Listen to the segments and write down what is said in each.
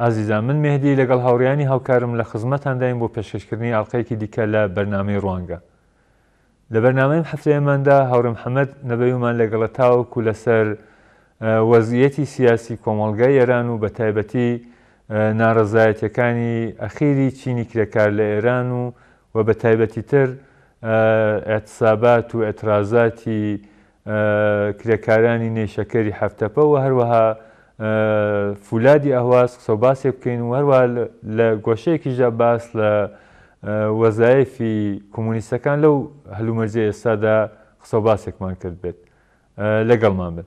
ئازیزان من مێهدی لەگەڵ هاوڕێیانی هاوکارم لە خزمەتانداین بۆ پێشکەشکردنی ئاڵقەیەکی دیکە لە بەرنامەی ڕوانگە لە بەرنامەیم هەفتەیەماندا هاوڕێ محەمەد نەبەویمان لەگەڵە تاوەکو لەسەر وەزعیەتی سیاسی کۆمەڵگای ئێران و بە تایبەتی ناڕەزایەتیەکانی ئەخیری چینی کرێکار لە ئێران و و بە تایبەتی تر ئەتسابات و ئەترازاتی کرێکارانی نەیشەکەری حەفتەپە و هەروەها فولادی ئەهواز قسەوباسێک بکەین و هەروە لە گۆشەیەکیشدا باس لە وەزایفی کۆمونیستەکان لەو هەلومەرجە ئێستادا قسەوباسێکمان کرد بێت لەگەڵمان بن.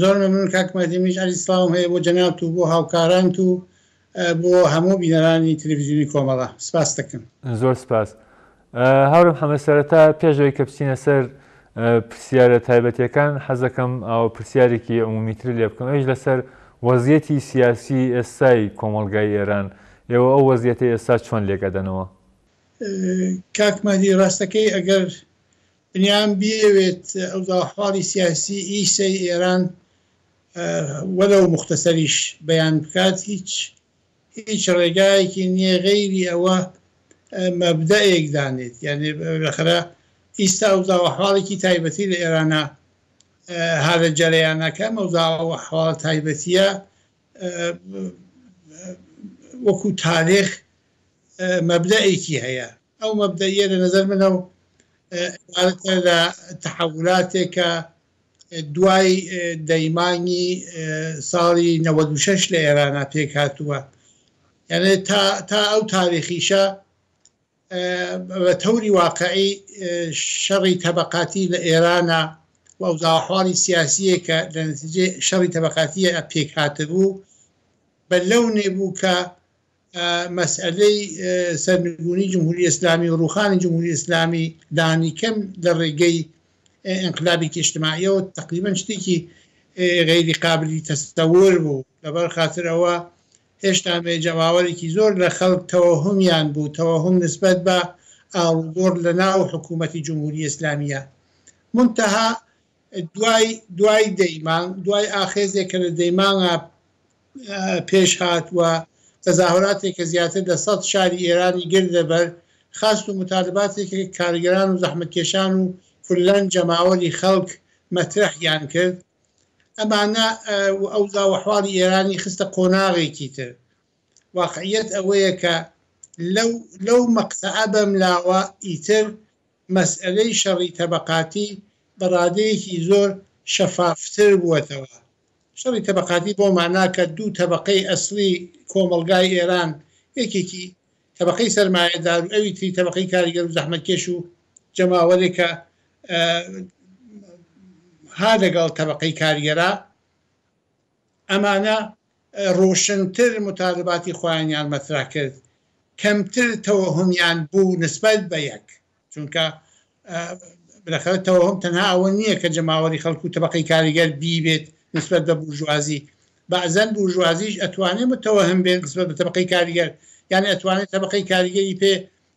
زۆر مەمنون کاک مەهدی منیش عەرزی سڵاوم هەیە بۆ جەنابت و بۆ هاوکارانت و بۆ هەموو بینەرانی تەلەفزیونی کۆمەڵە سپاستەکەم زۆر سپاس هاورم حەمە سەرەتا پێشەوەی کە بچینە سەر پرسیارە تایبەتەکان حەزەکەم ئەو پرسیارێکی عمومیتر لێ بکەم ئەوش لەسەر وەزیەتی سیاسی ئێستای کۆمەلگای ئێران ئێوە ئەو وەزیەتی ئێستا چۆن لێکەدەنەوە کاک مەهدی ڕاستەکەی ئەگەر دنیام بیەوێت ئەوداوحاڵی سیاسی ی سەی ئێران وەلەو موختەسەریش بەیان بکات هیچ هیچ ڕێگایەکی نیە غەیری ئەوە مەبدەئێک دانێت یانێ بەخرا ئیستا ئەوداوحاڵێکی تایبەتی لە ئێرانە هالە جەرەیانەکە مەوداوحاڵ تایبەتیە وەکو تالێخ مەبدەئێکی هەیە ئەو مەبدەئیە لە نەزەر منەوە عیبارەتە لە تەحەولاتێک کە دوای دەی مانگی ساڵی 96 لە ئێرانە پێک هاتووە یعنی تا, تا ئەو تاریخیشە بە تەوری واقعی شەڕی تەبقاتی لە ئێرانە و ئەو داحاڵی سیاسیە کە لە نتیجێ شەڕی تەبقاتیە پێکهاتە بوو بە لەو نێبوو کە مەسەلەی سەرنگونی جمهوری ئیسلامی و ڕوخانی جمهوری ئیسلامی لانیکەم لە ڕێگەی ئینقلابی تیشتماییەوە تقریبا شتێکی غیری قابلی تەستەور بوو لەبەر خاتر ئەوە هێشتا مێ جەماوەرێکی زۆر لە خەڵک تەوەهمیان بوو تەوەهم نسبەت بە ئاڵوگۆڕ لە ناو حکوومەتی جمهوری ئیسلامیە منتەها دوای دوای دەی مانگ، دوای ئاخێزێک کە لە دەی مانگا پێش هات و تەزاهوراتێک کە زیاتر لە سەد شاری ئێرانی گردە بەر، خاست و موتالباتێک کە کارگەران و زەحمەتکێشان و کوللەن جەماوەری خەڵک مەترەحیان کرد، ئەمانە ئەوزا وەحواڵی ئێرانی خستە قۆناغێکی تر. واقعیەت ئەوەیە کە لەو لەو مەقتەعە بەملاوە ئیتر مەسئەلەی شەڕی تەبەقاتی بە ڕادەیەکی زۆر شەفافتر بووەتەوە. شەڕی تەبەقاتی بەو مانا کە دوو تەبەقەی ئەسڵی کۆمەڵگای ئێران، یەکێکی تەبەقەی سەرمایەدار و ئەوی تری تەبەقەی کاریگەر و زەحمەتکێش و جەماوەرێکە ها لەگەڵ تەبەقەی کارگەرا، ئەمانە ڕۆشنتر موتالباتی خۆیانیان مەترا کرد، کەمتر تەوەهومیان بوو نسبەت بە یەک، چونکە بەلەخەوە تەوەهوم تەنها ئەوە نییە کە جەماوەری خەڵک و تەبەقەی کاریگەر بیبێت نسبەت بە بورژوازی، بەعزەن بورژوازیش ئەتوانێ متەوەهم بێت نسبەت بە تەبەقەی کاریگەر، یانی ئەتوانێ تەبەقەی کاریگەری پێ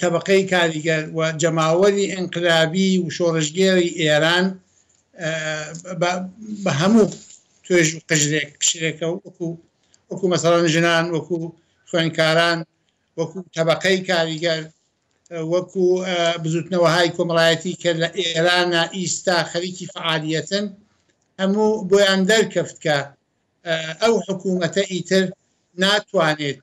تەبەقەی کاریگەر و جەماوەری ئینقلابی و شۆڕشگێڕی ئێران بە هەموو توێژ و قژرێک پشرێکە و وەکو وەکو مەسەڵەن ژنان وەکو خوێنکاران وەکو تەبەقەی کاریگەر وەکو بزوتنەوەهای کۆمەڵایەتی کە لە ئێرانە ئیستا خەریکی فعالیەتن هەموو بۆیان دەرکەفت کە ئەو حکوومەتە ئیتر ناتوانێت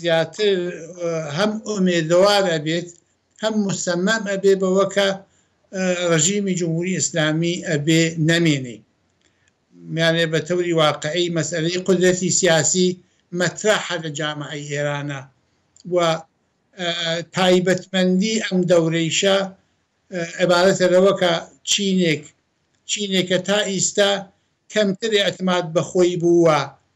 زیاتر هەم ئۆمێدەوار ئەبێت هەم مسەمەم ئەبێ بەوە کە ڕژیمی جمهوری ئیسلامی ئەبێ نەمێنێ میانێ بە تەوری واقعی مەسئلەی قدرەتی سیاسی مەترەحە لە جامعی ئێرانە و تایبەتمەندی ئەم دەورەیشە عبارەتە لەوە کە چینێک چینێکە تا ئیستا کەمتر اعتماد بەخۆی بووە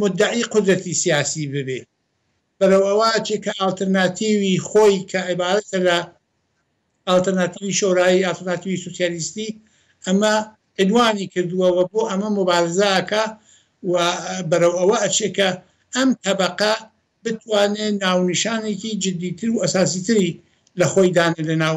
مدعی قودرەتی سیاسی ببێ بەرەو ئەوە ئەچێ کە ئاڵترناتیوی خۆی کە عیبارەتە لە ئاڵترناتیوی شۆرایی ئاڵترناتیوی سوسیالیستی ئەمە عدوانی کردووە و بۆ ئەمە مبارزاکە و بەرەو ئەوە ئەچێ کە ئەم تەبقە بتوانێت ناونیشانێکی جددیتر و ئەساسیتری لە خۆی دانێ لە ناو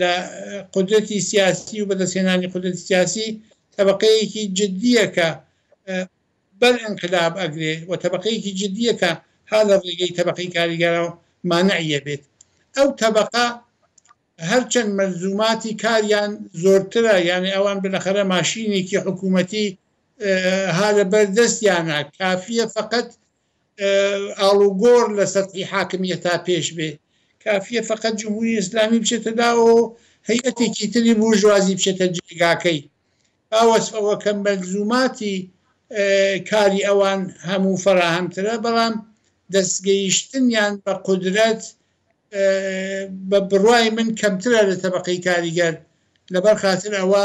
لە قودرەتی سیاسی و بەدەستهێنانی قودرەتی سیاسی تەبەقەیەکی جدییە کە بەر ئینقلاب ئەگرێ و تەبەقەیەکی جدییە کە ها لە ڕێگەی تەبەقەی کاریگەرەوە مانعی ئەبێت. ئەو تەبەقە هەرچەند مەلزوماتی کاریان زۆرترە، یانێ ئەوان بلەخەرە ماشینێکی حکوومەتی ها لەبەر دەستیانە، کافییە فەقەت ئاڵوگۆڕ لە سەتحی حاکمیەتا پێش بێ کافیە فەقەت جمهوری ئیسلامی بچێتە لاوەوە و هەیئەتێکی تری بورژوازی بچێتە جێگاکەی با وەسفەوە کەم مەلزوماتی کاری ئەوان هەموو فەراهەمترە بەڵام دەستگەیشتنیان بە قودرەت بە بڕای من کەمترە لە تەبقەی کاریگەر لەبەر خاتر ئەوە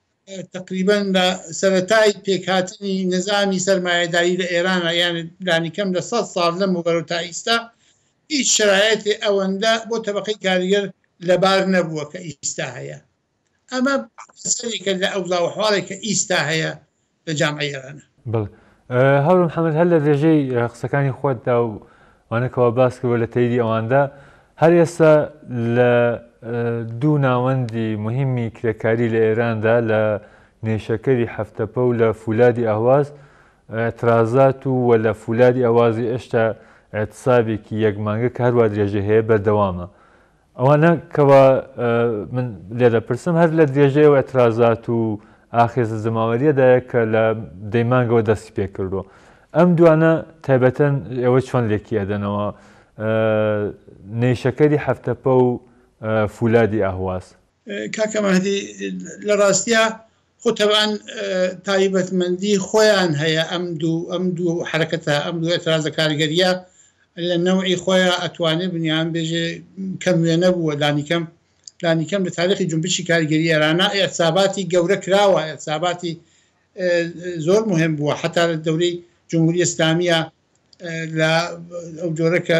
تەقریبەن لە سەرەتای پێکهاتنی نظامی سەرمایەداری لە ئێرانە یان لانیکەم لە سەد ساڵ لەم وبەرەو تا ئیستا هیچ شرایەتێ ئەوەندە بۆ تەبقەی کاریگەر لەبار نەبووە کە ئیستا هەیە ئەمە سەرێکە لە ئەوزاوحواڵێک کە ئیستا هەیە لە جامعەی ئێرانە. بەڵێ هەوەر محەمەد هەر لە درێژەی قسەکانی خۆتدا و وانە کەوا باس کردوە لە تەیری ئەواندا هەر ئێستا لە دوو ناوەندی مهمی کرێکاری لە ئێراندا لە نێشەکەری حەفتەپە و لە فولادی ئەهواز ئەترازات و وە لە فولادی ئەوازی ئێشتا ئەتسابێکی یەک مانگە کە هەروە درێژە هەیە بەردەوامە ئەوانە کەوا من لێدەپرسم هەر لە درێژەی و ئەترازات و ئاخێزە جەماوەریەدایە کە لە دەیمانگەوە دەستی پێ کردووە ئەم دوانە تایبەتەن ئێوە چۆن لێکی ئەدەنەوە نەیشەکەری هەفتەپە و فولادی ئەهواز؟ کاکە مەهدی لە ڕاستیا خۆ تەبان تایبەتمەندی خۆیان هەیە ئەم دوو ئەم دوو حرەکەتە ئەم دوو ئەترازە کارگەریە لە نەوعی خۆیان ئەتوانێ بنیان بێژێ کەم وێنە بووە دانیکەم دانیکەم لە تاریخی جنبشی کارگەری ئێرانە ئەساباتی گەورە کراوە ئەساباتی زۆر مهم بووە حتا لە دەورەی جمهوری ئسلامیە لە ئەو جۆرە کە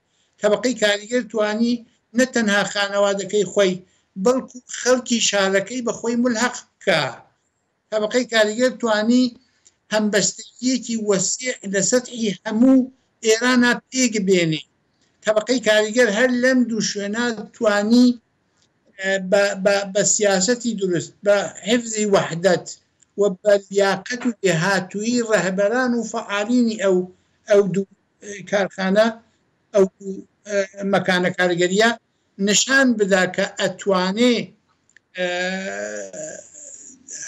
تەبەقەی کاریگەر توانی نە تەنها خانەوادەکەی خۆی بەڵکو خەڵکی شارەکەی بە خۆی مولهەق بکا. تەبەقەی کاریگەر توانی هەمبەستەییەکی وەسیع لە سەتحی هەموو ئێرانا پێک بێنێ. تەبەقەی کاریگەر هەر لەم دوو شوێنە توانی بە بە بە سیاسەتی دروست، بە حفزی وەحدەت و بە لیاقەت و لێهاتوویی ڕەهبەران و فەعالینی ئەو ئەو دوو کارخانە ئەو مەکانە کارگەریە نشان بدا کە ئەتوانێ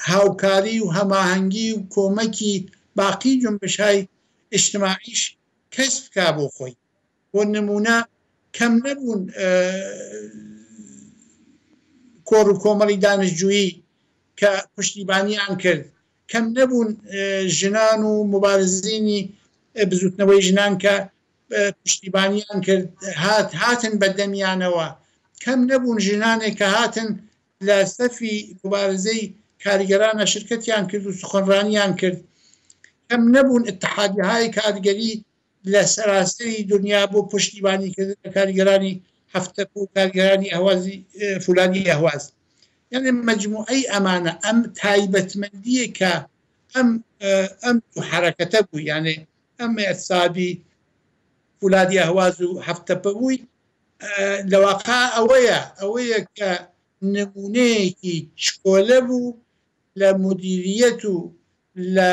هاوکاری و هەماهەنگی و کۆمەکی باقی جنبشای ئیجتماعیش کەس بکا بۆ خۆی بۆ نمونە کەم نەبوون کۆڕ و کۆمەڵی دانشجویی کە پشتیبانیان کرد کەم نەبوون ژنان و موبارزینی بزوتنەوەی ژنان کە پشتیبانیان کرد هات هاتن بە دەمیانەوە کەم نەبوون ژنانێک کە هاتن لە سەفی مبارزەی کاریگەرانە شرکتیان کرد و سخۆنڕانیان کرد کەم نەبوون اتحادیهای کارگەری لە سەراسەری دونیا بۆ پشتیوانی کردن لە کاریگەرانی هەفتەکۆ و کارگەرانی ئەهوازی فولادی ئەهواز یعنی مجموعەی ئەمانە ئەم تایبەتمەندیە کە ئەم ئەم حرەکەتە بوو یانێ ئەم ئەسابی فولادی ئەهواز و هەفتەپە بووی لەواقع ئەوەیە ئەوەیە کە نمونەیەکی چکۆلە بوو لە مدیریەت و لە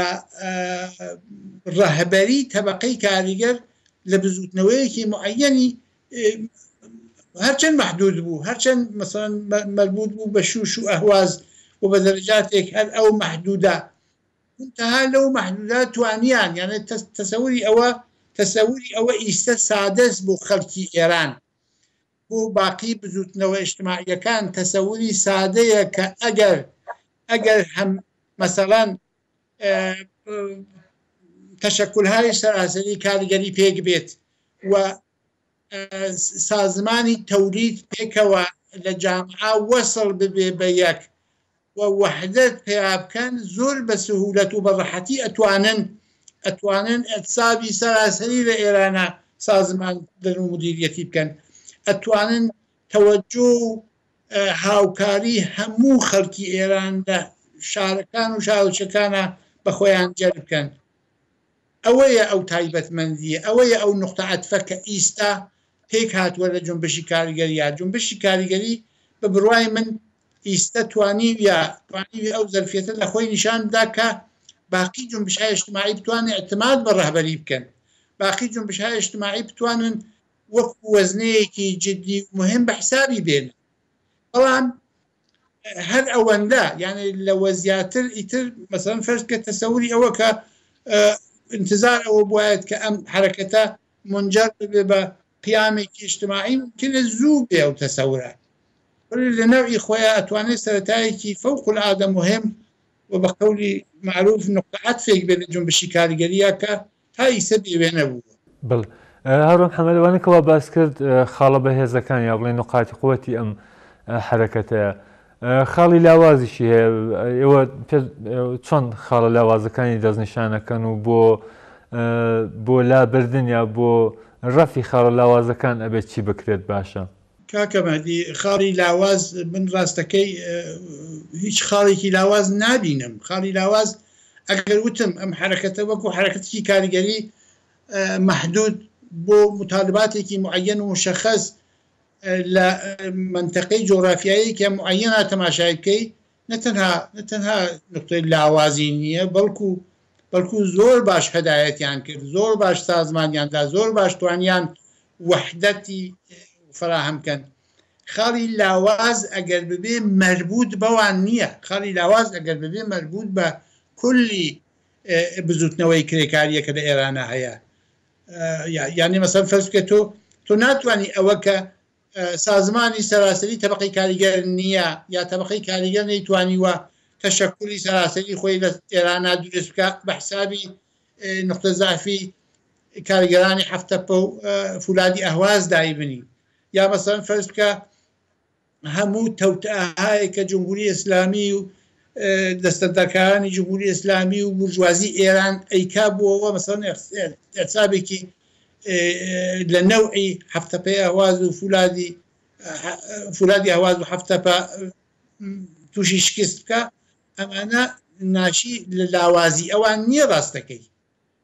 ڕەهبەری تەبەقەی کاریگەر لە بزووتنەوەیەکی معەیەنی هەرچەند مەحدود بوو هەرچەند مەسەن مەربوط بوو بە شوش و ئەهواز و بە دەرەجاتێک هەر ئەو مەحدودا تەها لەو مەحدودا توانیان یانە تەسەوری ئەوە تەسەوری ئەوە ئیستا سادەس بۆ خەڵکی ئێران بۆ باقی بزووتنەوە ئیجتماعییەکان تەسەوری سادەیە کە ئەگەر ئەگەر هەم مەسەڵەن تەشەکولهای سەراسەری کاریگەری پێک بێت و سازمانی تەورید پێکەوە لە جامعا وەسڵ ببێ بە یەک و وەحدەت پەیا بکەن زۆر بە سهولەت و بە ڕەحەتی ئەتوانن ئەتوانن ئەتسابی سەراسەری لە ئێرانا سازمان بدەن و مدیریەتی بکەن ئەتوانن تەوەجۆ و هاوکاری هەموو خەلکی ئێران لە شارەکان و شارۆچەکانا بە خۆیان جەلب بکەن ئەوەیە ئەو تایبەتمەندیە ئەوەیە ئەو نوقتە عەتفە کە ئیستا پێک هاتوە لە جونبشی کاریگەریا جونبشی کاریگەری بە بڕوای من ئیستە توانیویە توانیوی ئەو زەرفیەتە لە خۆی نیشان بدا کە باقی جونبشای ئیجتماعی بتوانن ئیعتماد بە ڕەهبەری بکەن، باقی جونبشای ئیجتماعی بتوانن وەکوو وەزنەیەکی جیددی و موهیم بە حیسابی بێنن. بەڵام هەر ئەوەندە یانی لەوە زیاتر ئیتر مەسەلەن فەرز بکە تەسەوری ئەوە کە ئینتزار ئەوە بوایەت کە ئەم حەرەکەتە مونجەر ببێ بە قیامێکی ئیجتماعی مومکینە زوو بێ ئەو تەسەورە وەلی لە نەوعی خۆیا ئەتوانێ سەرەتایەکی فەوق العادە موهیم و بە قەولی مەعروف نوقتە عەتفێک بێ لە جونبشی کاریگەرییا کە تا ئیسە بێ وێنە بووە. بەڵێ هاورام حەمە لەوانەی کە وا باس کرد خاڵە بەهێزەکان یا بڵێین نوقاتی قوەتی ئەم حەرەکەتەیە خاڵی لاوازیشی هەیە ئێوە چۆن خاڵە لاوازەکانی دەستنیشانەکەن و بۆ بۆ لابردن یا بۆ ڕەفی خاڵە لاوازەکان ئەبێت چی بکرێت باشە؟ کاکە مەهدی خاڵی لاواز من ڕاستەکەی هیچ خاڵێکی لاواز نابینم خاڵی لاواز ئەگەر وتم ئەم حرەکەتە وەکو حرەکەتکی کاریگەری محدود بۆ مطالباتێکی معەن و مشخص لە منتەقەی جۆرافایەکە معەنە تەماشای بکەی نەتەنها نەتەنها نقطەی لاوازی نییە بەڵکو بەڵکو زۆر باش هەدایەتیان کرد زۆر باش سازمانیاندا زۆر باش توانیان وحدەتی فراهەم کەن خاڵی لاواز ئەگەر ببێ مەربوط بەوان نییە خاڵی لاواز ئەگەر ببێ مەربوط بە کولی بزوتنەوەی کرێکاریەکە لە ئێرانە هەیە یانی مەسەن فەرز بکە تۆ تۆ ناتوانانی ئەوە کە سازمانی سەراسەری تەبقی کاریگەر نییە یا تەبقی کاریگەر نەیتوانی وە تەشەکولی سەراسەری خۆی لە ئێرانا دروست بکە بە حسابی نقطە زعفی کارگەرانی هەفتە پە و فولادی ئەهواز دایبنی یا مەسەن فەرز بکە هەموو تەوتئەهایەک کە جمهوری ئیسلامی و دەستەلدەرکارانی جمهوری ئیسلامی و بورژوازی ئێران ئەیکا بۆوە مەسەڵەن ئێحسابێکی لە نەوعی هەفتەپەی ئەهواز و فولادی فولادی ئەهواز و هەفتەپە تووشی شکست بکە ئەمانە ناشی لە لاوازی ئەوان نییە ڕاستەکەی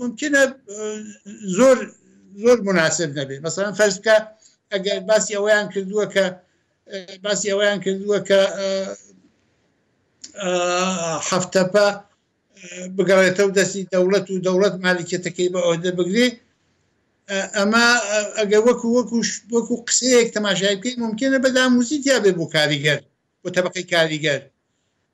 ممکنە زۆر زۆر مناسب نەبێ مەسەن فەرز بکە ئەگەر باسی ئەوەیان کردووە کە باسی ئەوەیان کردووە کە هەفتەپە بگەڕێتە و دەستی دەوڵەت و دەوڵەت مالیکێتەکەی بە ئەوەدە بگرێ ئەمە ئەگە وەکو وەکو وەکو قسەیەک تەماشای بکەین ممکنە بەداموزی تیاابێ بۆ کاریگەر بۆ تەبقی کاریگەر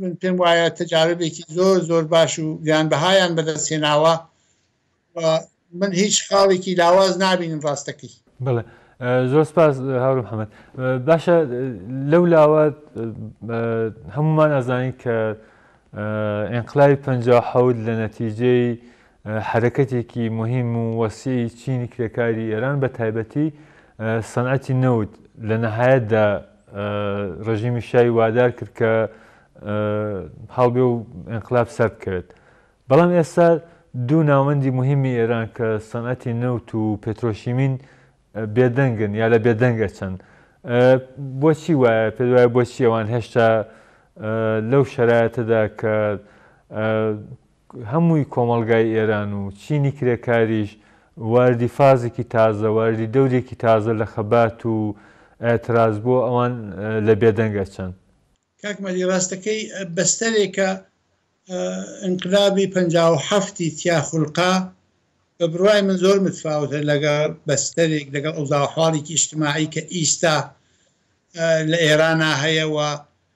من پێم وایە تەجاربێکی زۆر زۆر باش و گرانبەهایان بەدەستهێناوە من هیچ خاڵێکی لاواز نبینم ڕاستەکەی بڵێ زۆر سپاس هاور محەممەد باشە لەو لاوە هەمومان ئەزانین کە ئەنقلای پ حەود لە نەتیجەی حەرەکەتێکی موهیم و وەسیعی چینی کرێکاری ئێران بە تایبەتی سەنعەتی نەوت لە نەهایەتدا ڕژیمی شای وادار کرد کە هەڵبێ و ئەنقلاب سەر بکەوێت بەڵام ئێستا دوو ناوەندی مهمی ئێران کە سەنعەتی نەوت و پێترۆشیمین بێدەنگن یا لە بێدەنگە چەند بۆچی وایە پێ وایە بۆچی ئەوان هێشتا لەو شەرایەتەدا کە هەمووی کۆمەڵگای ئێران و چینی کرێکاریش واردی فازێکی تازە، واردی دەورێکی تازە لە خەبات و ئێعتراز بووە، ئەوان لە بێدەنگ ئەچن. کاک مەلی ڕاست دەکەی بەستەرێکە ئینقلابی پەنجا و حەفت ی تیا خولقا بە بڕوای من زۆر متفاوتە لەگەڵ بەستەرێک لەگەڵ ئەوزاوئەحواڵێکی ئیجتماعی کە ئیستا لە ئێرانا هەیە و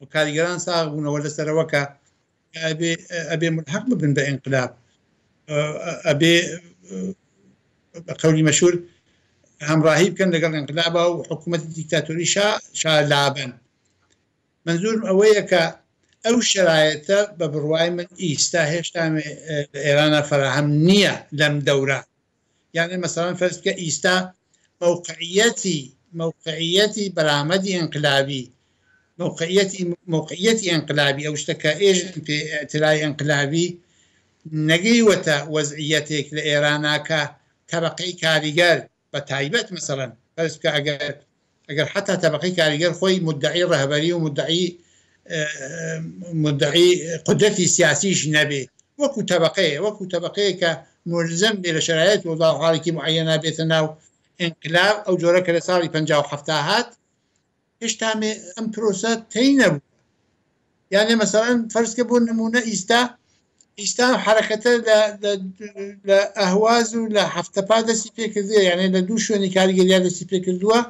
و کاریگەران ساغ بوونەوە لەسەرەوە کە ئەبێ ملحق ببن بە ئینقلاب ئەبێ بە قەولی مەشور هەمڕاهی بکەن لەگەڵ ئەنقلابا و حکوومەتی دیکتاتۆری شا شا لابن منزور ئەوەیە کە ئەو شرایەتە بە بڕوای من ئیستا هێشتا ئێرانە فراهەم نییە لەم دەورە یانێ مەسەڵەن فەرز بکە ئیستا مەوقعیەتی مەوقعیەتی بەرامەدی ئەنقلابی مەوقعیەتی مەوقعیەتی ئەنقلابی ئەو شتە کە ئێژ پێ ئەتلای ئەنقلابی نەگەیوەتە وەزعیەتێک لە ئێرانا کە تەبەقەی کاریگەر بە تایبەت مەسەڵەن فەرز بکە ئەگەر ئەگەر حەتا تەبەقەی کاریگەر خۆی مودەعی ڕەهبەری و مودەعی مودەعی قودرەتی سیاسیش نەبێ، وەکوو تەبەقەیە، وەکوو تەبەقەیەک کە مولزەم بێ لە شەرایەت و ظاو حاڵێکی موعەیەنا بێتە ناو ئینقلاب، ئەو جۆرە کە لە ساڵی پەنجا و حەفتا هات، هێشتا مێ ئەم پرۆسە تەی نەبوو. یانێ مەسەلەن فەرزکە بۆ نمونە ئیستا ئیستا حرەکەتە لە ئەهواز و لە هەفتەپا دەستی پێکردێ یانێ لە دوو شوێنی کارگەریا دەستی پێکردووە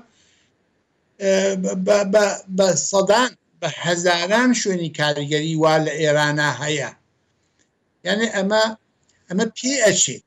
بە سەدان بە هەزاران شوێنی کارگەری وا لە ئێرانە هەیە یانێ ئەمە ئەمە پێ ئەچێت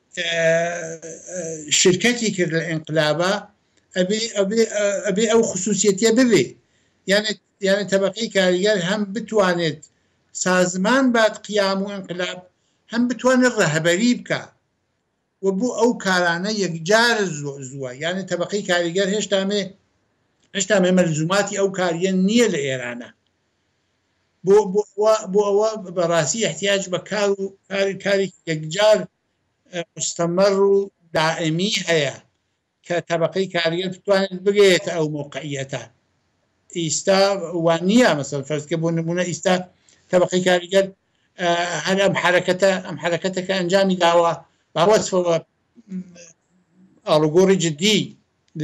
شرکەتی کرد لە ئینقلابا ئەبێ ئەو خصوصیەتە ببێ یانە تەبقەی کاریگەر هەم بتوانێت سازمان بات قیام و ئینقلاب هەم بتوانێت ڕەهبەری بکە و بۆ ئەو کارانە یەکجار زووە یانە تەبقەی کاریگەر هێشتامێ هێشتا مەمەرزوماتی ئەو کاریە نییە لە ئێرانە بۆ ئەوە بەڕاستی احتیاج بە کار و کارێکی یەکجار مستەمەڕ و دائمی هەیە کە تەبەقەی کارگەر بتوانێت بگەیەتە ئەو مەوقعیەتە ئیستا وان نییە مەسەن فەرزکە بۆ نمونە ئیستا تەبەقەی کارگەر هەر ئەم حرەکەتە ئەم حرەکەتەکە ئەنجامی داوە باوەسفەوە ئاڵوگۆڕی جددی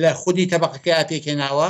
لە خودی تەبقەکەی پێکێناوە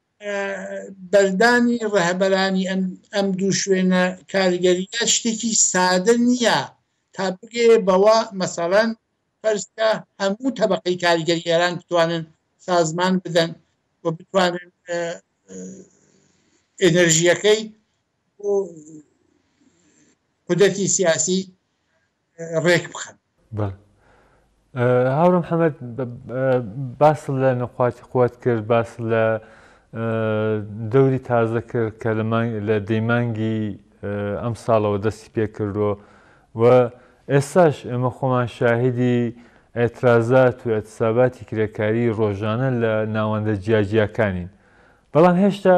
بەردانی ڕێهبەرانی ئەم دوو شوێنە کاریگەرییە شتێکی سادە نییە تا بگەێ بەوە مەسەڵەن پەرستە هەموو تەبقی کاریگەری ئێران بتوانن سازمان بدەن و بتوانن ئێنەرژیەکەی قودەتی سیاسی ڕێک بخەن. بەڵێ. هاوڕێ محەمەد باس لە نقاتی قوت کرد باس لە دەوری تازە کرد کە لە دەی مانگی ئەم ساڵەوە دەستی پێ کردووە و ئێستاش ئێمە خۆمان شاهیدی ئێترازات و ئەتساباتی کرێکاری ڕۆژانە لە ناوەندە جیاجیاکانین بەڵام هێشتا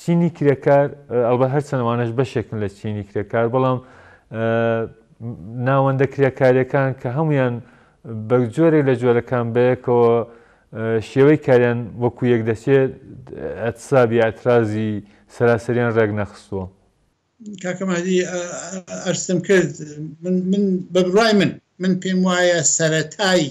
چینی کرێکار، ئەڵبەت هەرچەند ئەوانەش بەشێکن لە چینی کرێکار، بەڵام ناوەندە کرێکاریەکان کە هەمویان بە جۆرێک لە جۆرەکان بەیەکەوە شێوەی کاریان وەکو یەک دەچێت ئەتساب یا ئەترازی سەراسەریان ڕێک نەخستووە کاکەمادی ئەرسم کرد من بە بڕای من من پێم وایە سەتایی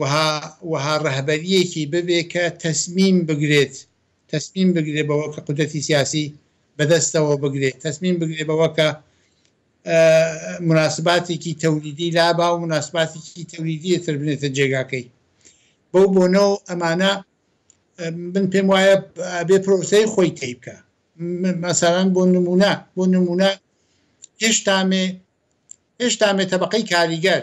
وەها وەها ڕەهبەرییەکی ببێ کە تەسمیم بگرێت، تەسمیم بگرێ بەوە کە قودرەتی سیاسی بە دەستەوە بگرێ، تەسمیم بگرێ بەوە کە موناسباتێکی تەولیدی لابا و موناسباتێکی تەولیدی تر بنێتە جێگاکەی. بەو بۆنەوە ئەمانە من پێم وایە بێ پرۆسەی خۆی تەی بکە. مەسەران بۆ نمونە بۆ نمونە هێشتامێ هێشتامێ تەبقەی کاریگەر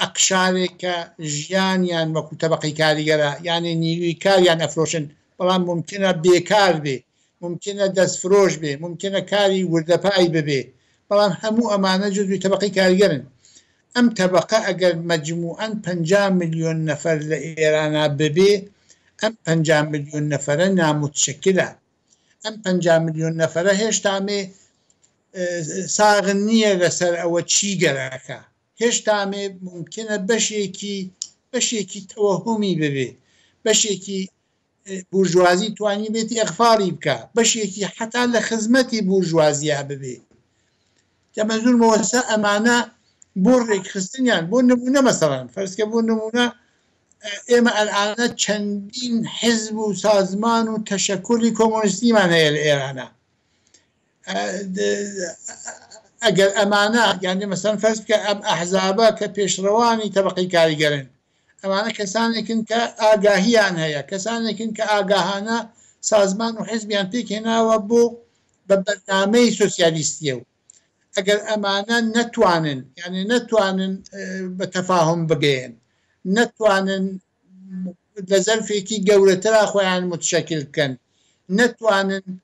ئەقشارێک کە ژیانیان وەکو تەبقەی کاریگەرە یانێ نیوی کاریان ئەفرۆشن بەڵام ممکنە بێکار بێ ممکنە دەست فرۆش بێ ممکنە کاری وردەپای ببێ بەڵام هەموو ئەمانە جزوی تەبقەی کاریگەرن ئەم تەبقە ئەگەر مەجموعەن پەنجا ملیۆن نەفەر لە ئێرانا ببێ ئەم پەنجا ملیۆن نەفەرە ناموتشەکلە ئەم پەنجا ملیۆن نەفەرە هێشتامێ ساغ نییە لەسەر ئەوە چی گەرەکە هێشتامێ مومکینە بەشێکی بەشێکی تەوەهومی ببێ بەشێکی بورژوازی توانی بێتی ئەخفاڵی بکە بەشێکی حتا لە خزمەتی بورژوازیا ببێ کە مەزور مەوەسا ئەمانە بۆ ڕێکخستنیان بۆ نمونە مەسەڵەن فەرزکە بۆ نمونە ئێمە ئەلانە چەندین حزب و سازمان و تەشەکولی کۆمۆنیستیمان هەیە لە ئێرانە ئەگەر ئەمانە یانی مەسەن فەرز بکە ئەم ئەحزابە کە پێشڕەوانی تەبقی کاریگەرن ئەمانە کەسانێکن کە ئاگاهیان هەیە کەسانێکن کە ئاگاهانە سازمان و حزبیان پێکێناوە بۆ بە بەرنامەی سوسیالیستیە و ئەگەر ئەمانە نەتوانن یعنی نەتوانن بە تەفاهم بگەن نەتوانن لە زەرفێکی گەورەترا خۆیان متشکل بکەن نەتوانن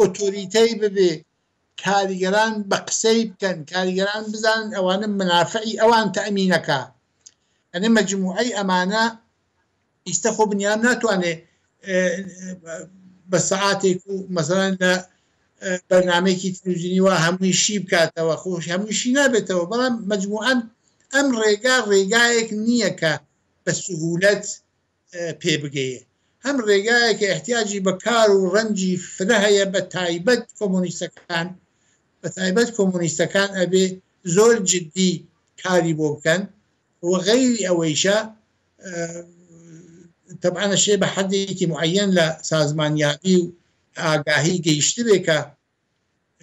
ئۆتۆریتەی ببێ کاریگەران بە قسەی بکەن کاریگەران بزانن ئەوانە منافعی ئەوان تەئمینەکا ئەنێ مەجموعەی ئەمانە ئیستە خۆ بنیام ناتوانێ بە سەعاتێک و مەسەرەن لە بەرنمێکی تلوزیینی وە هەمووی شی بکاتەوە خۆش هەمووشی نابێتەوە بەڵام مجموعەن ئەم ڕێگا ڕێگایەک نییە کە بە سهولەت پێ بگەیێ. هەم ڕێگایەکە ئیحتیاجی بە کار و ڕەنجی فرە هەیە بە تایبەت کۆمۆنیستەکان، بە تایبەت کۆمۆنیستەکان ئەبێ زۆر جدی کاری بۆ بکەن و غەیری ئەوەیشە تەبعەن ئەشێ بە حەدێکی معەیەن لە سازمانیابی و ئاگاهی گەیشتبێ کە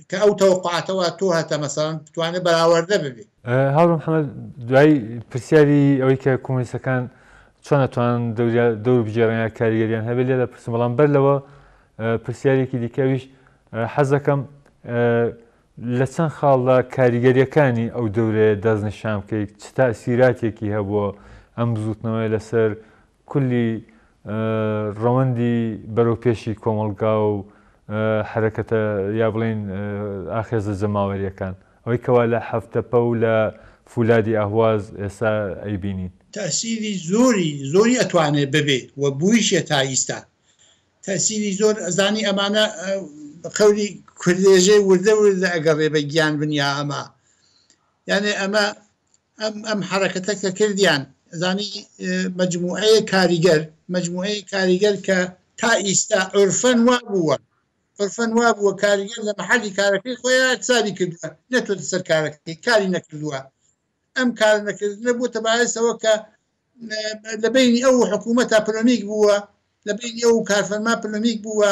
کە ئەو تەوەقوعاتە وا تۆ هەتە مەسەڵەن بتوانێ بەراوەردە ببێ. هاوڕێ محەمەد دوای پرسیاری ئەوەی کە کۆمۆنیستەکان چۆن ئەتوانن دەوریا دەور بگێڕن یا کاریگەریان هەبێت لێرە پرسم بەڵام بەر لەوە پرسیارێکی دیکە ئەویش حەز دەکەم لە چەند خاڵدا کاریگەریەکانی ئەو دەورەیە دەستنیشان بکەیت چ تاسیراتێکی هەبووە ئەم بزوتنەوەیە لەسەر کلی ڕەوەندی بەرەو پێشی کۆمەڵگا و حەرەکەتە یا بڵێین ئاخێزە جەماوەریەکان ئەوەی کەوا لە حەفتەپە و لە فولادی ئەهواز ئێستا ئەیبینین. تەئسیری زۆری زۆری ئەتوانێ ببێ و بویشە تا ئیستا تەئسیری زۆر ئەزانی ئەمانە قەولی کوردێژێ وردە وردە ئەگەڕێ بە گیان ونیا ئەمە یانێ ئەمە ئەم ئەم حرەکەتە کە کردیان زانی مجموعەیە کاریگەر مجموعەیە کاریگەر کە تا ئیستا عرفەن وا بووە عرفەن وا بووە کاریگەر لە محلی کارەکەی خۆیان ساری کردوە نەتوت سەر کارەکەی کاری نەکردووە ئەم کار نەکردنە بوو تەبایەسەوە کە لە بینی ئەو حکوومەت تا پلۆنیک بووە لە بینی ئەو کارفەرما پلۆنیک بووە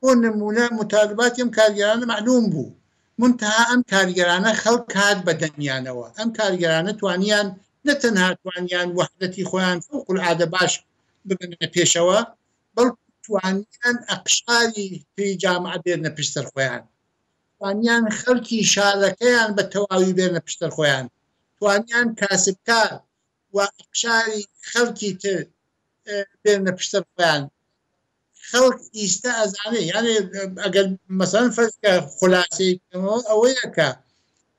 بۆ نموونە متالباتی ئەم کارگێرانە مەعلووم بوو منتەها ئەم کارگێرانە خەڵک هات بە دەمیانەوە ئەم کارگێرانە توانیان نە تەنها توانیان وەحدەتی خۆیان فوق العادە باش ببنە پێشەوە بەڵکو توانیان ئەقشاری تری جامعە بێنە پشت سەر خۆیان توانیان خەڵکی شارەکەیان بە تەواوی بێنە پشتەر خۆیان توانیان کاسبکار و ئەقشاری خەڵکی تر بێنە پشتەر خۆیان خەڵک ئیستا ئەزانێ یانێ ئەگەر مەسەن فەرکە خلاسی ئەوەیە کە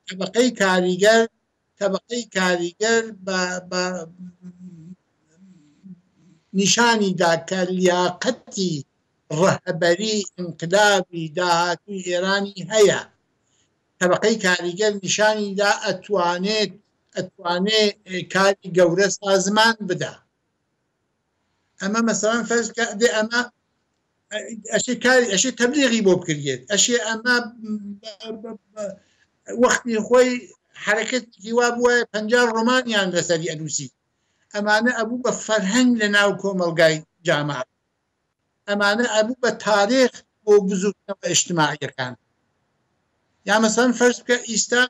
طبقەی کاریگەر طبقەی کاریگەر بە نیشانی دا کە لیاقەتی ڕەهبەری انقلابی داهاتوی ئێرانی هەیە طبقەی کاریگەر نیشانی دا ئەتوانێت ئەتوانێ کاری گەورە سازمان بدا ئەمە مەسەوان فەرز دێ ئەمە ئەشی کاری ئەشی تەبلیغی بۆ بکرێت ئەشی ئەمە وەختی خۆی حرکت هیوا بووە پ ڕۆمانیان لەسەری ئەنووسی ئەمانە ئەبوو بە فەرهەنگ لە ناو کۆمەلگای جامعات ئەمانە ئەبوو بە تاریخ بۆ بزووتنەوە ئیجتماعییەکان. یا مەسەڵەن فەرز بکە ئیستا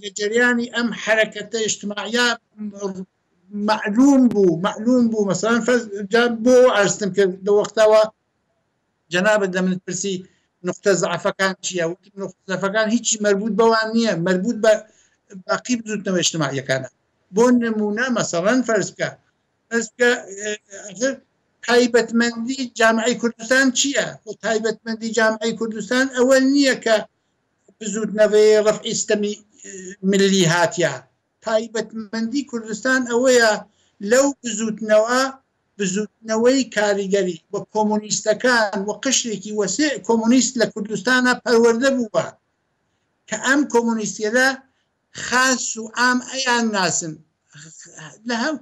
لە جەریانی ئەم حەرەکەتە ئیجتماعییە مەعلووم بوو مەعلووم بوو مەسەڵەن فەرز جا بۆ عەرزتم کرد لە وەختەوە جەنابت لە منت پرسی نقطە زەعفەکان چییە؟ وتم نقطە زەعفەکان هیچی مەربووت بەوان نییە مەربووت بە باقی بزووتنەوە ئیجتماعییەکانە. بۆ نموونە مەسەڵەن فەرز بکە ئەسکە تایبەتمەندی جامعی کوردستان چییە و تایبەتمەندی جامعی کوردستان ئەوە نییە کە بزوتنەوەی ڕف ئیستەمی ملی هاتیە تایبەتمەندی کوردستان ئەوەیە لەو بزوتنەوە بزوتنەوەی کاریگەری و کۆمۆنیستەکان و قشرێکی وەسێ کۆمۆنیست لە کوردستانە پەروەەردە بووە کە ئەم کۆمۆنیستیەدا خاس و عام ئەیان ناسن لە هەم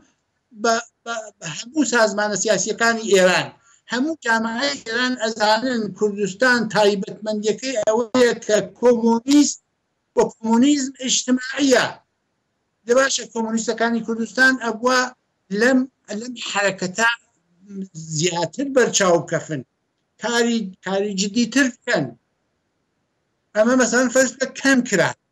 بە هەموو سازمانە سیاسیەکانی ئێران هەموو جامعی ئێران ئەزانن کوردستان تایبەتمەندەکەی ئەوەیە کە کۆمۆنیست و کۆمۆنیزم اجتماعیە لە باشە کۆمۆنیستەکانی کوردستان ئەبووە لەم لەم حرەکەتا زیاتر بەرچاو کەفن کاری کاری جدیتر بکەن ئەمە مەسان فەرز بە کەم کرا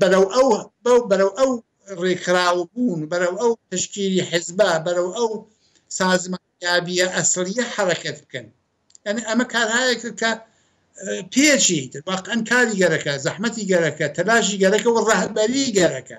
بەرەو ئەو بەو بەرەو ئەو ڕێکخراو بوون بەرەو ئەو تشکیلی حزبە بەرەو ئەو سازمانیابیە ئەسلیە حرەکەت بکەن ئەنی ئەمە کارهایەکە کە پێچی واقعەن کاری گەرەکە زەحمەتی گەرەکە تەلاشی گەرەکە و ڕەهبەری گەرەکە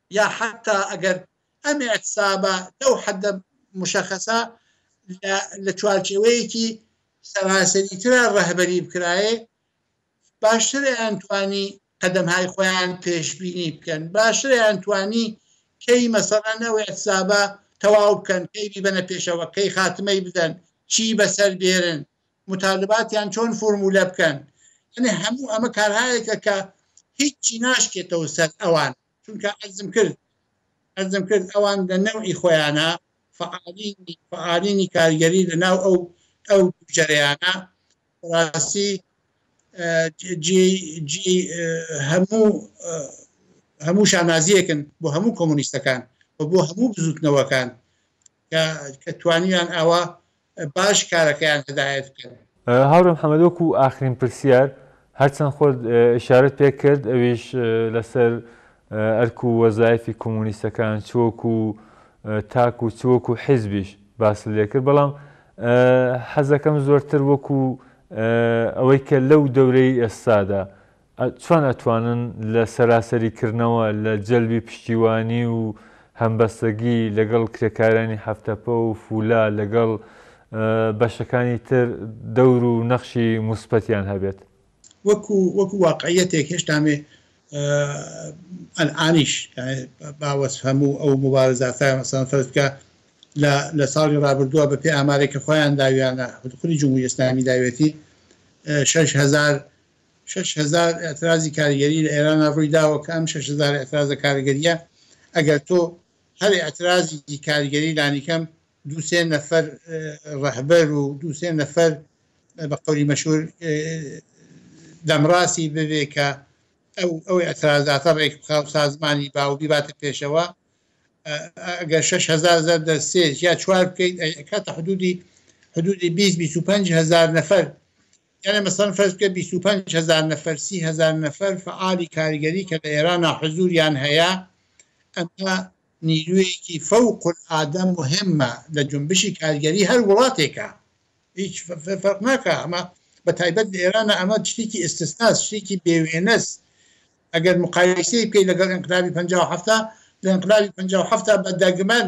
یا حەتا ئەگەر ئەم حسابە لەو حەدە مشخصە لە چوارچەوەیەکی سەراسەریترا ڕەهبەری بکرایە باشترە ئەنتوانی قەدەمهای خۆیان پێشببینی بکەن باشترە ئەنتوانی کەی مەسەڵەنەوە حسابە تەواو بکەن کەی بەنە پێشەوە کەی خاتمەی بدەن چی بەسەر بێرن مطالباتیان چۆن فۆرمولە بکەن یعنی هەموو ئەمە کارهایەکە کە هیچی ناشکێتەوە سەر ئەوان چونکە عەرزم کرد عەرزم کرد ئەوان لە نەوعی خۆیانە فعالینی فعالینی کارگەری لە ناو ئەو ئەو جەرەیانە ڕاستی جی جی هەموو هەموو شانازیەکن بۆ هەموو کۆمۆنیستەکان و بۆ هەموو بزوتنەوەکان کە توانیان ئاوا باش کارەکەیان هەدایەت بکەن. هاوڕێ محەمەد وەکو ئاخرین پرسیار، هەرچەند خۆت ئیشارەت پێ کرد ئەویش لەسەر ئەرک و وەزایفی کۆمۆنیستەکان چ وەکو تاک و چ وەکو حیزبیش باست لێ کرد، بەڵام حەز دەکەم زۆرتر وەکو ئەوەی کە لەو دەورەی ئێستادا چۆن ئەتوانن لە سەراسەری کردنەوە لە جەلبی پشتیوانی و هەمبەستەگی لەگەڵ کرێکارانی هەفتەپە و فولا لەگەڵ بەشەکانی تر دەور و نەخشی موسبەتیان هەبێت؟ وەکو وەکو واقعیەتێک هێشتا مێ ئەلئانیش با وەسف هەموو ئەو موبارزاتە مەسەڵەن فەرز بکە لە لە ساڵی ڕابردووە بە پێ ئامارێک کە خۆیان داویانە خولی جمهوری ئیسلامی داوێتی شەش هەزار شەش هەزار ئێترازی کاریگەری لە ئێرانا ڕووی داوە کە ئەم شەش هەزار ئێترازە کاریگەرییە ئەگەر تۆ هەر ئێترازیکی کاریگەری لانیکەم دوو سێ نەفەر ڕەهبەر و دوو سێ نەفەر بە قەولی مەشهور دەمڕاستی ببێ کە ئەو ئەو ئێترازاتە ڕێک بخا و سازمانی با و بیباتە پێشەوە ئەگەر شەش هەزار زەر دە سێ یا چوار بکەیت کاتە حدودی حدودی 20 25 هزار نەفەر یانێ مەسەن فەرز بکە بیست و پەنج هەزار نەفەر سی هەزار نەفەر فعالی کاریگەری کە لە ئێرانا حزوریان هەیە ئەمە نیرویەکی فەوق العادە مهمە لە جنبشی کاریگەری هەر وڵاتێکە هیچ فەرق ناکە ئەمە بە تایبەت لە ئێرانا ئەمە شتێکی ئستسناس شتێکی بێوێنەس ئەگەر مقایسەی بکەیت لەگەڵ انقلابی 1970 لە انقلابی 1970 بە دەگمەن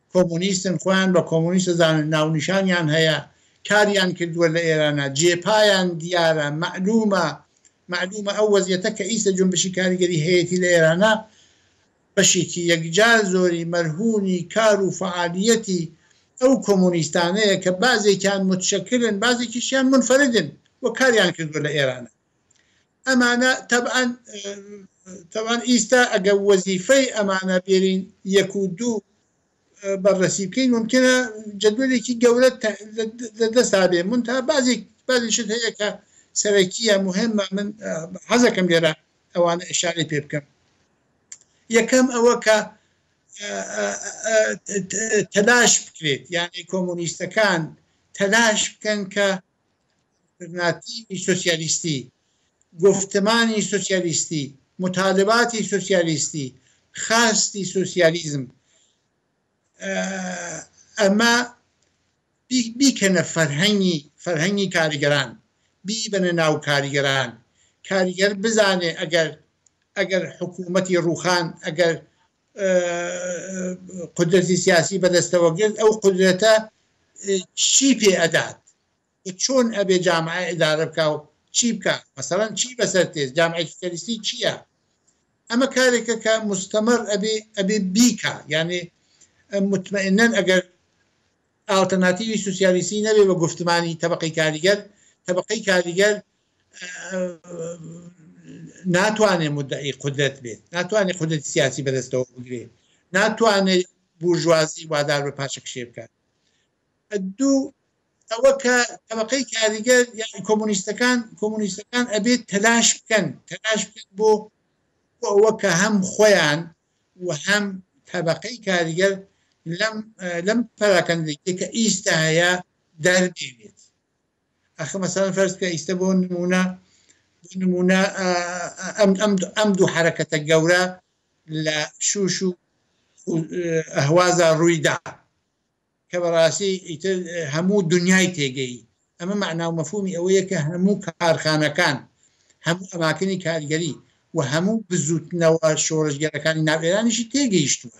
کۆمۆنیستن خۆیان بە کۆمۆنیست دەزانن ناونیشانیان هەیە کاریان کردوە لە ئێرانا جێپایان دیارە مەعلومە مەعلومە ئەو وەزیەتە کە ئیستە جونبشی کاریگەری هەیەتی لە ئێرانا بەشیکی یەکجار زۆری مەرهونی کار و فعالیەتی ئەو کۆمۆنیستانەیە کە بازێکیان متشکلن بازێکیشیان منفردن و کاریان کردوە لە ئێرانا ئەمانە تەبعەن تەوان ئیستا ئەگە وەزیفەی ئەمانە بێرین یەک و دوو بەڕێسی بکەین ممکنە جدولێکی گەورە لە دەستا بێ من تا بازێک بازیشت هەیە کە سەرەکیە مهمە من حەزەکەم لێرە ئەوانە ئشارەی پێ بکەم یەکەم ئەوە کە تەلاش بکرێت یعنی کۆمۆنیستەکان تەلاش بکەن کە ئەلتەرناتیڤی سۆسیالیستی، گوفتمانی سۆسیالیستی، متالباتی سۆسیالیستی، خواستی سۆسیالیزم ئەمە بیکەنە فەرهەنگی فەرهەنگی کاریگەران بیبەنە ناو کاریگەران کاریگەر بزانێ ئەگەر ئەگەر حکوومەتی ڕوخان ئەگەر قودرەتی سیاسی بەدەستەوە گرت ئەو قودرەتە چی پێ ئەدات چۆن ئەبێ جامعە ئدارە بکە و چی بکە مەسەرەن چی بەسەر تێز جامعەکیتەریستی چییە ئەمە کارێکە کە مستەمەر ئەبێ ئەبێ بیکە یانێ مطمئنەن ئەگەر ئاڵتەرناتیوی سوسیالیستی نەبێ بە گفتمانی تەبقی کاریگەر تەبقی کاریگەر ناتوانێت مدعی قدرەت بێت ناتوانێت قدرەت سیاسی بەدەستەوە بگرێت ناتوانێت بورژوازی وادار بە پاشە کشێ بکات دوو ئەوە کە طبقەی کاریگەر یاخی کۆمونیستەکان کۆمونیستەکان ئەبێت تەلاش بکەن تەلاش بکەن بۆ ئەوە کە هەم خۆیان و هەم طبقەی کاریگەر لەم لەم پراکەندێکی کە ئیستا هەیە دەربێنێت ئەخە مەسەلەن فەرز بکە ئیستە بۆ نمونە نمونە ئەم دوو حرەکەتە گەورە لە شوش و ئەهوازە ڕوویدا کە بەڕاستی ئیتر هەموو دنیای تێگەی ئەمە معنا و مەفهومی ئەوەیە کە هەموو کارخانەکان هەموو ئەماکنی کارگەری و هەموو بزوتنەوە شۆڕشگەرەکانی ناوێرانیشی تێگەیشتووە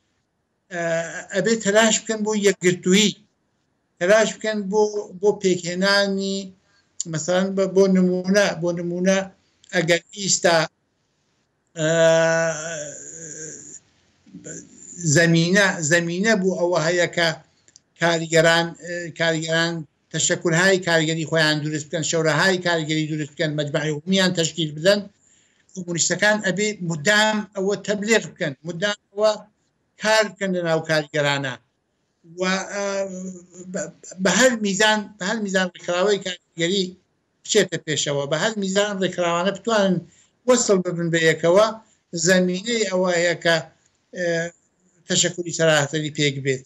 ئەبێ تەلاش بکەن بۆ یەکگرتووی تەلاش بکەن بۆ بۆ پێکهێنانی مەسەن بە بۆ نمونە بۆ نمونە ئەگەر ئیستا زمینە زمینە بوو ئەوە هەیەکە کاریگەران کاریگەران تەشەکولهای کاریگەری خۆیان دروست بکەن شەورەهای کاریگەری دروست بکەن مەجمەعی عمومیان تەشکیل بدەن کۆمونیستەکان ئەبێ مدام ئەوە تەبلێغ بکەن مدام ئەوە کار بکەن لە ناو کارگەرانە و بە هەر میزان بە هەر میزان ڕێکخراوەی کاریگەری بچێتە پێشەوە بە هەر میزان ڕێکخراوانە بتوانن وەسڵ ببن بە یەکەوە زمینەی ئەوەیە کە تەشەکولی سەراهتەری پێک بێت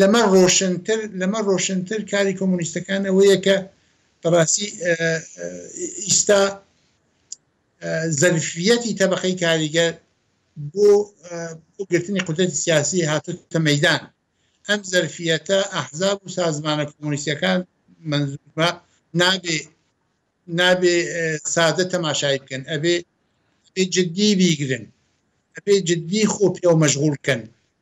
لەمە ڕۆشنتر لەمە ڕۆشنتر کاری کۆمۆنیستەکان ئەوەیە کە بەڕاستی ئیستا زەرفیەتی تەبقەی کاریگەر بۆ گرتنی قدرەتی سیاسی هاتو تە مەدان ئەم زەرفیەتە ئەحزاب و سازمانە کۆمۆنیستەکان منزورمە نابێ نابێ سادە تەماشای بکەن ئەبێ جددی بیگرن ئەبێ جددی خۆ پێ و مەشغول بکەن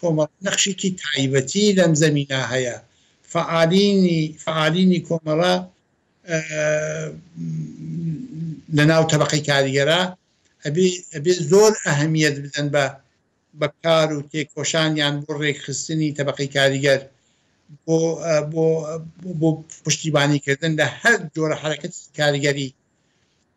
کۆمەڵە نەخشێکی تایبەتی لەم زەمینە هەیە، فەعالینی کۆمەڵە لەناو تەبەقەی کاریگەرا ئەبێ زۆر ئەهمیەت بدەن بە بە کار و تێکۆشانیان بۆ ڕێکخستنی تەبقی کاریگەر بۆ پشتیبانیکردن لە هەر جۆرە حرەکەت کاریگەری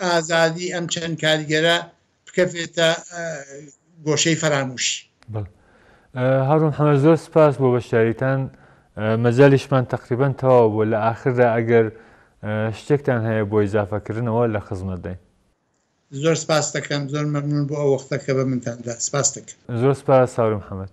ئازادی ئەم چەند کاریگەرە بکەفێتە گۆشەی فەرامووشی. بەڵ. هارون حەمە زۆر سپاس بۆ بەشداریتان مەجالیشمان تەقریبەن تەواو بوو لە ئاخردا ئەگەر شتێکتان هەیە بۆ ئیزافەکردنەوە لە خزمەتداین. زۆر سپاستەکەم زۆر مەمنون بۆ ئەو وەختە کە بە منتان دا سپاستەکەم. زۆر سپاس هاورێ محەمەد.